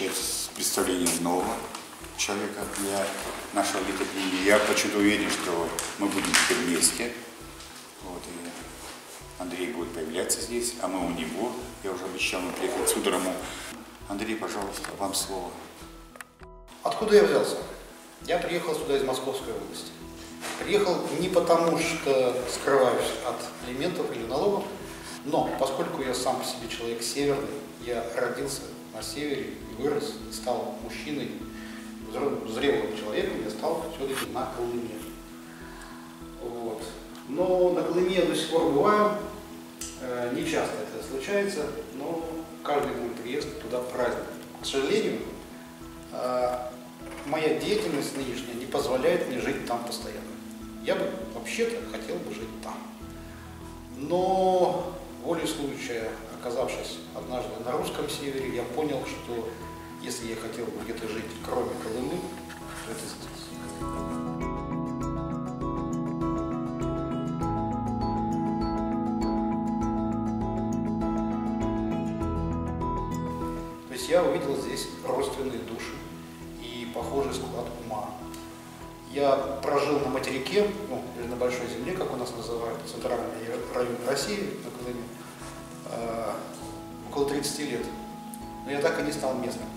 с представления нового человека для нашего литопнии. Я почему-то уверен, что мы будем теперь вместе. Вот, и Андрей будет появляться здесь, а мы у него. Я уже обещал, мы приехали с Удорому. Андрей, пожалуйста, вам слово. Откуда я взялся? Я приехал сюда из Московской области. Приехал не потому, что скрываюсь от элементов или налогов, но поскольку я сам по себе человек северный, я родился на севере, вырос, стал мужчиной, зрелым человеком, я стал все-таки на Колыме. Вот. Но на Колыме до сих пор бываю, э, не часто это случается, но каждый мой приезд туда праздник. К сожалению, э, моя деятельность нынешняя не позволяет мне жить там постоянно. Я бы вообще-то хотел бы жить там. Но волей случая, оказавшись однажды на русском севере, я понял, что если я хотел бы где-то жить, кроме Колымы, то это здесь. Я увидел здесь родственные души и похожий склад ума. Я прожил на материке, ну, или на Большой Земле, как у нас называют, центральный район России, на Колыме, э, около 30 лет. Но я так и не стал местным.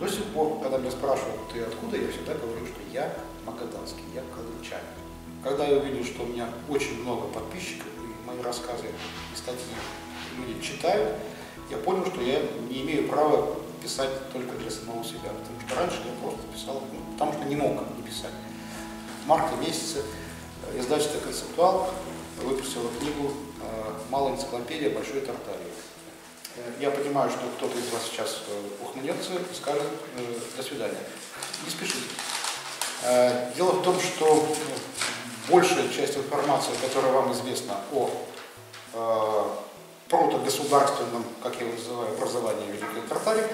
До сих пор, когда меня спрашивают, ты откуда, я всегда говорю, что я магаданский, я колымчанин. Когда я увидел, что у меня очень много подписчиков, и мои рассказы и статьи люди читают, я понял, что я не имею права писать только для самого себя. Потому что раньше я просто писал, ну, потому что не мог не писать. В марте месяце э, издательство «Концептуал» выпустило книгу э, «Малая энциклопедия Большой Тартарии». Э, Я понимаю, что кто-то из вас сейчас ухмылется и скажет «до свидания». Не спешите. Дело в том, что большая часть информации, которая вам известна о протогосударственном, как я его называю, образовании Великой Тартарии,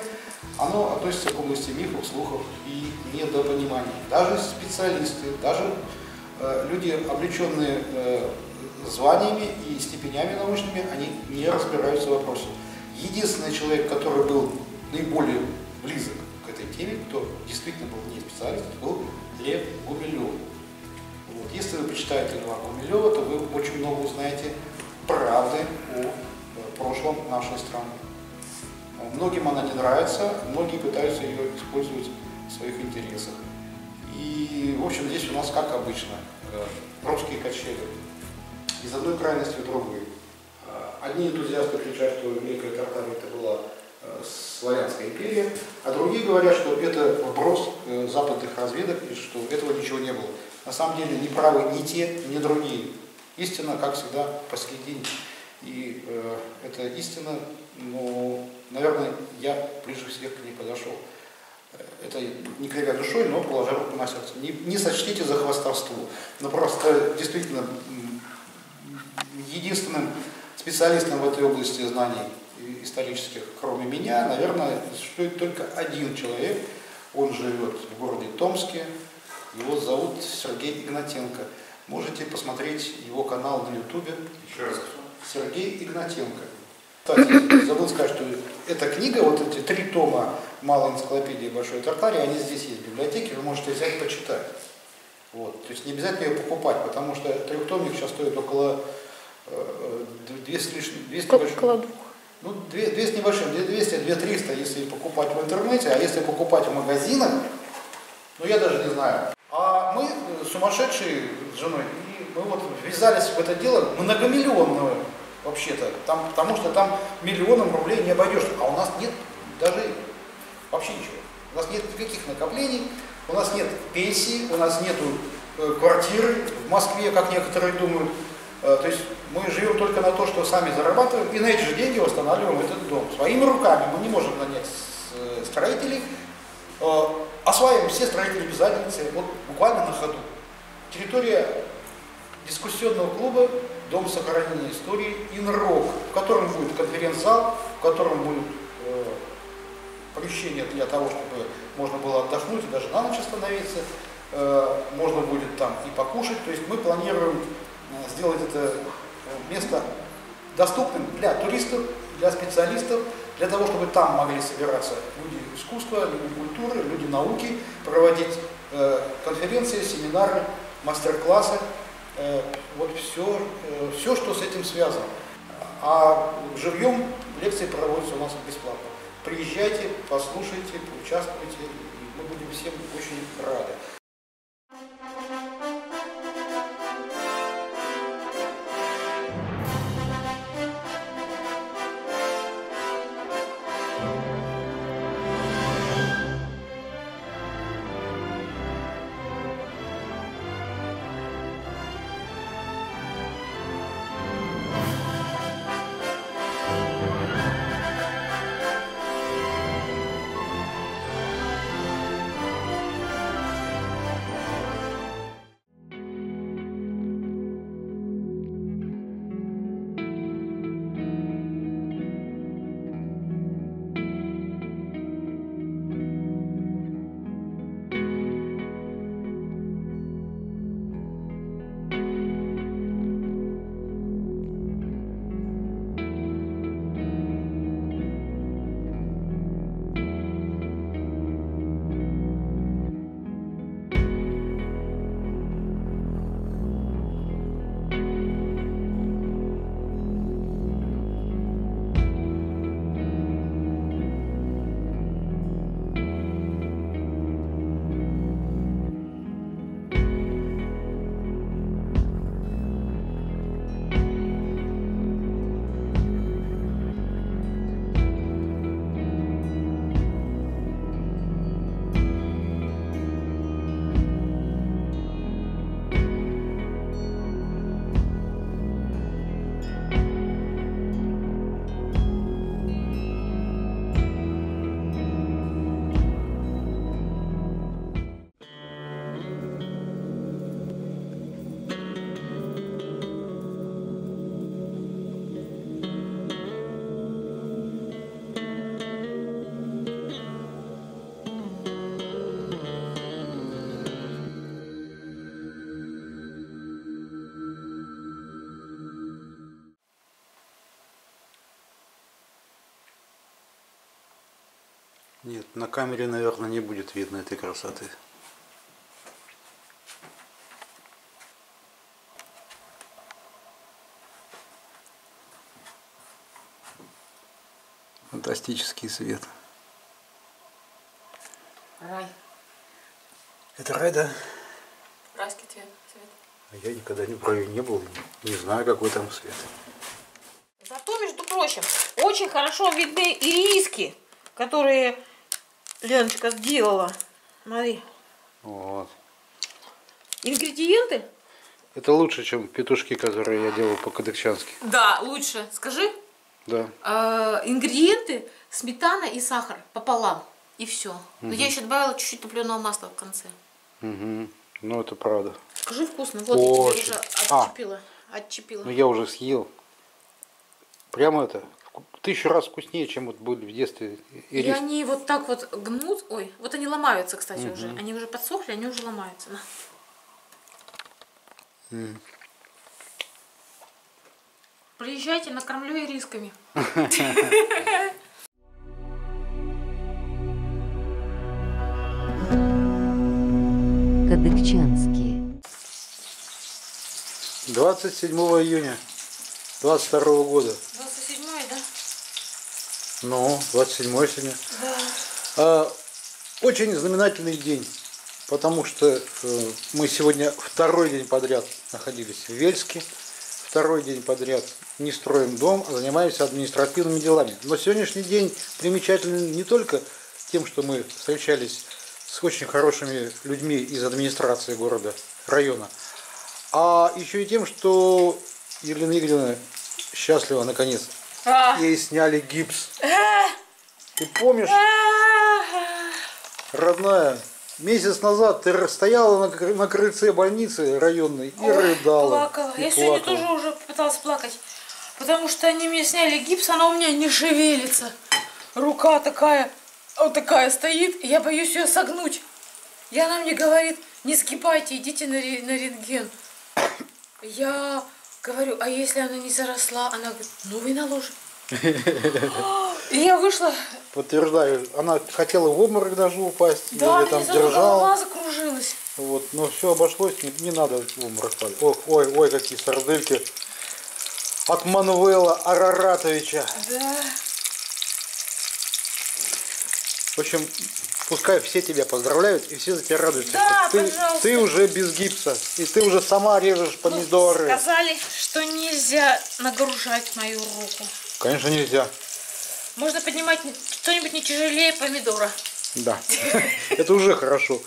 оно относится к области мифов, слухов и недопониманий. Даже специалисты, даже э, люди, облеченные э, званиями и степенями научными, они не разбираются в вопросе. Единственный человек, который был наиболее близок к этой теме, кто действительно был не специалист, был Лев Гумилев. Вот. Если вы почитаете Льва Гумилева, то вы очень много узнаете правды о прошлом нашей страны. Многим она не нравится, многие пытаются ее использовать в своих интересах. И, в общем, здесь у нас, как обычно, русские качели. Из одной крайности в другую. Одни энтузиасты кричат, что Великая Тартария это была славянская империя, а другие говорят, что это вопрос западных разведок и что этого ничего не было. На самом деле не правы ни те, ни другие. Истина, как всегда, посередине. И э, это истина, но, наверное, я ближе всех к ней подошел. Это не кривя душой, но положа руку на сердце. Не, не сочтите за хвастовство. Но просто действительно единственным специалистом в этой области знаний исторических, кроме меня, наверное, существует только один человек. Он живет в городе Томске. Его зовут Сергей Игнатенко. Можете посмотреть его канал на ютубе. Еще раз. Сергей Игнатенко. Кстати, забыл сказать, что эта книга, вот эти три тома «Малой энциклопедии Большой Тартарии», они здесь есть в библиотеке, вы можете взять почитать. Вот. То есть не обязательно ее покупать, потому что трехтомник сейчас стоит около э, 200 лишним, 200 Около двух. Ну, 2, 2 с небольшим, 200, 2300, если покупать в интернете, а если покупать в магазинах, ну я даже не знаю. А мы сумасшедшие с женой, и мы вот ввязались в это дело многомиллионное вообще-то, там, потому что там миллионом рублей не обойдешь, а у нас нет даже вообще ничего. У нас нет никаких накоплений, у нас нет пенсии, у нас нет э, квартиры в Москве, как некоторые думают. Э, то есть мы живем только на то, что сами зарабатываем, и на эти же деньги восстанавливаем этот дом. Своими руками мы не можем нанять э, строителей, э, осваиваем все строительные обязательства, вот буквально на ходу. Территория дискуссионного клуба Дом сохранения истории Инрок, в котором будет конференц-зал, в котором будет э, помещение для того, чтобы можно было отдохнуть и даже на ночь остановиться. Э, можно будет там и покушать. То есть мы планируем э, сделать это место доступным для туристов, для специалистов, для того, чтобы там могли собираться люди искусства, люди культуры, люди науки, проводить э, конференции, семинары, мастер-классы, э, вот все, э, все, что с этим связано. А живьем лекции проводятся у нас бесплатно. Приезжайте, послушайте, поучаствуйте, мы будем всем очень рады. Нет, на камере, наверное, не будет видно этой красоты. Фантастический свет. Рай. Это рай, да? Райский цвет. цвет. А я никогда не, правда, не был, не знаю, какой там свет. Зато, между прочим, очень хорошо видны ириски, которые Леночка сделала. Смотри. Вот. Ингредиенты? Это лучше, чем петушки, которые я делал по-кадыкчански. Да, лучше. Скажи. Да. Э, ингредиенты сметана и сахар пополам. И все. Но я еще добавила чуть-чуть топленого масла в конце. Угу. Ну, это правда. Скажи вкусно. Вот Очень. я тебе уже А. отчепила. Отчепила. Ну, я уже съел. Прямо это, тысячу раз вкуснее, чем вот были в детстве И ириски. они вот так вот гнут. Ой, вот они ломаются, кстати, уже. Они уже подсохли, они уже ломаются. На. Приезжайте, накормлю ирисками. Кадыкчанские. 27 июня 22 года. 27 да? Ну, 27 сегодня. Да. А, очень знаменательный день, потому что э, мы сегодня второй день подряд находились в Вельске, второй день подряд не строим дом, а занимаемся административными делами. Но сегодняшний день примечателен не только тем, что мы встречались с очень хорошими людьми из администрации города, района, а еще и тем, что Елена Игоревна счастлива наконец. А. Ей сняли гипс. Ты помнишь? Родная, месяц назад ты стояла на, на крыльце больницы районной и Ой, рыдала. Плакала. и Я сегодня плакала. тоже уже пыталась плакать. Потому что они мне сняли гипс, она у меня не шевелится. Рука такая, вот такая стоит, и я боюсь ее согнуть. И она мне говорит, не сгибайте, идите на рентген. Я говорю, а если она не заросла? Она говорит, вы наложим. И я вышла, Подтверждаю, она хотела в обморок даже упасть, да, я там сразу держал. голова закружилась. Вот, но все обошлось, не, не надо в обморок падать. Ох, ой, ой, какие сардельки от Мануэла Араратовича. Да. В общем, пускай все тебя поздравляют и все за тебя радуются. Да, что ты, пожалуйста. ты уже без гипса, и ты уже сама режешь помидоры. Ну, сказали, что нельзя нагружать мою руку. Конечно, нельзя. Можно поднимать что-нибудь не тяжелее помидора. Да. Это уже хорошо.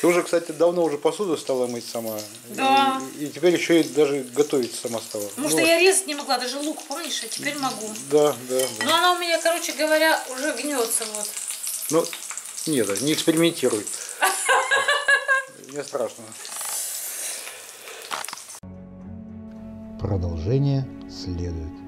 Ты уже, кстати, давно уже посуду стала мыть сама. Да. И, и теперь еще и даже готовить сама стала. Потому что Ну, я резать не могла, даже лук, помнишь, а теперь могу. Да, да, да. Но она у меня, короче говоря, уже гнется вот. Ну, нет, не экспериментируй. Не страшно. Продолжение следует.